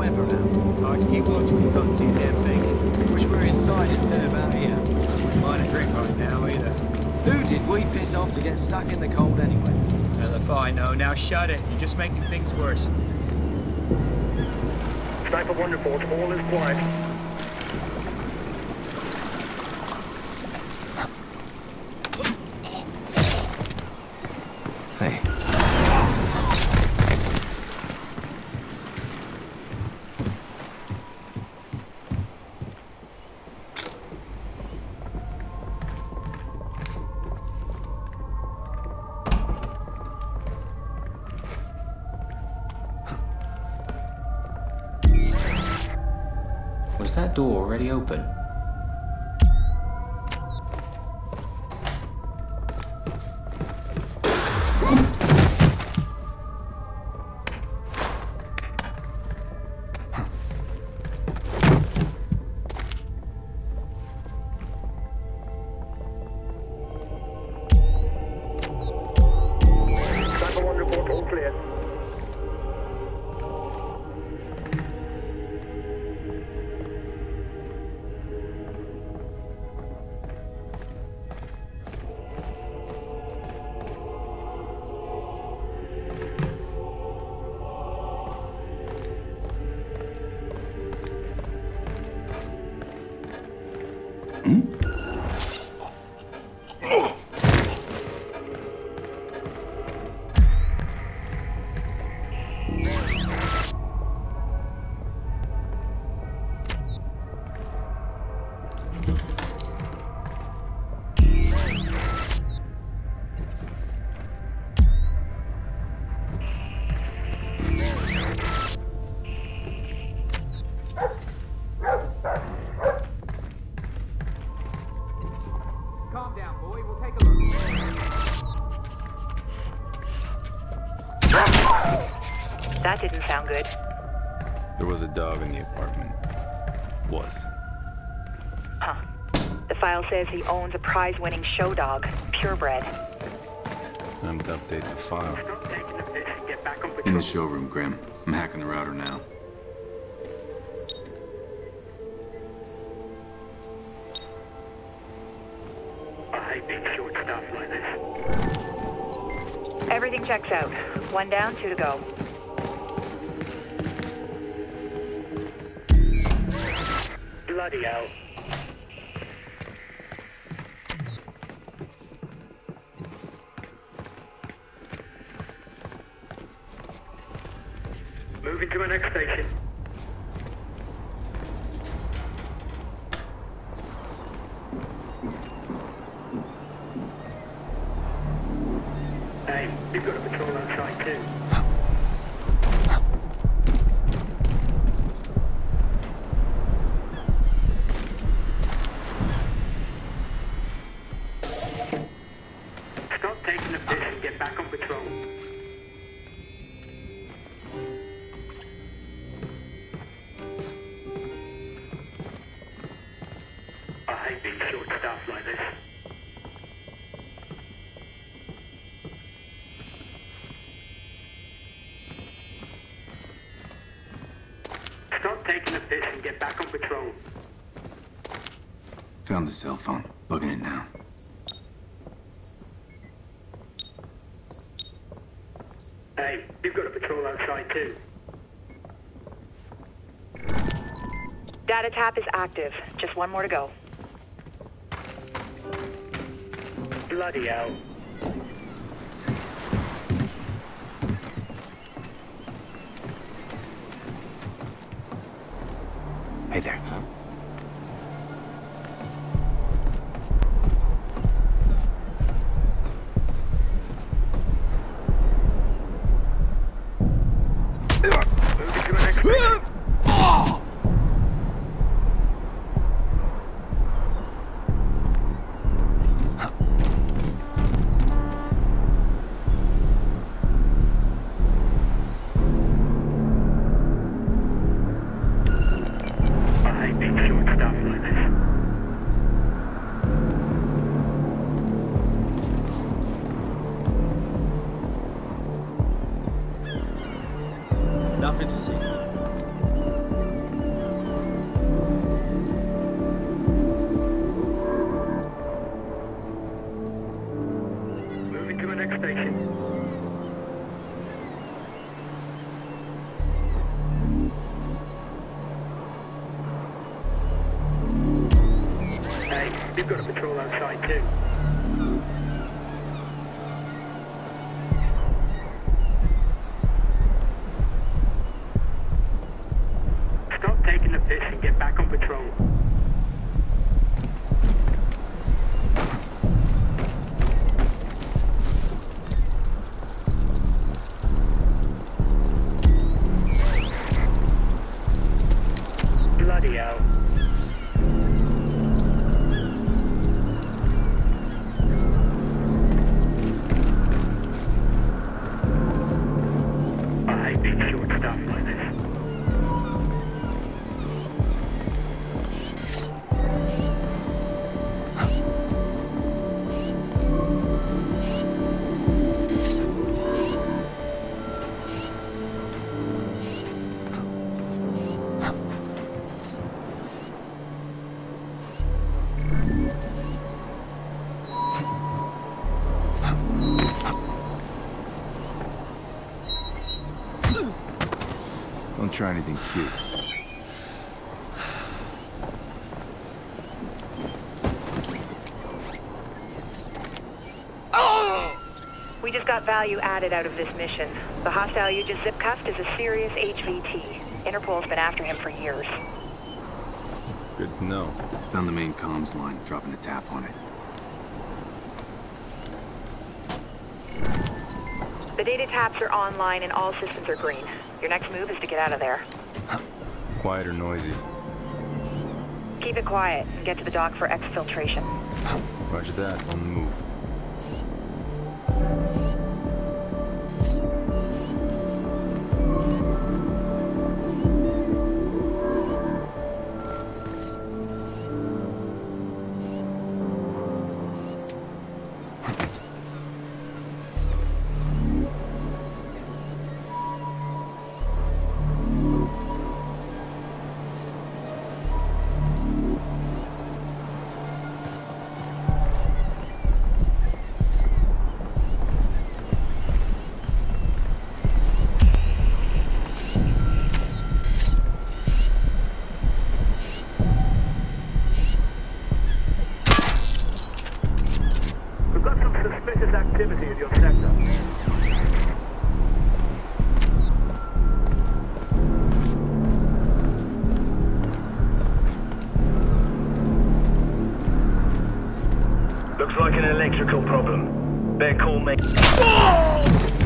weather. I'd keep watch when you can't see a damn thing. Wish we were inside instead of out here. Wouldn't mind a drink right now either. Who did we piss off to get stuck in the cold anyway? Well, if I know, now shut it. You're just making things worse. Sniper 1 report, all is quiet. That door already open? Didn't sound good. There was a dog in the apartment. Was. Huh. The file says he owns a prize-winning show dog, purebred. Time to update the file. Stop taking the piss and get back on patrol. In the showroom, Grim. I'm hacking the router now. I hate being short-staffed like this. Everything checks out. One down, two to go. Bloody hell. Moving to the next station. Back on patrol. Found the cell phone. Look at it now. Hey, you've got a patrol outside too. Data tap is active. Just one more to go. Bloody hell. Hey there. nothing to see. Moving to the next station. Hey, you've got a patrol outside too. Short staffed like this. Try anything cute. Oh! We just got value added out of this mission. The hostile you just zip cuffed is a serious HVT. Interpol's been after him for years. Good to know. Found the main comms line, dropping a tap on it. The data taps are online and all systems are green. Your next move is to get out of there. Quiet or noisy? Keep it quiet and get to the dock for exfiltration. Roger that. On the move. Your sector. Looks like an electrical problem. Better call me.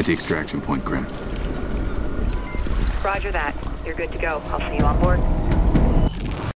At the extraction point, Grim. Roger that. You're good to go. I'll see you on board.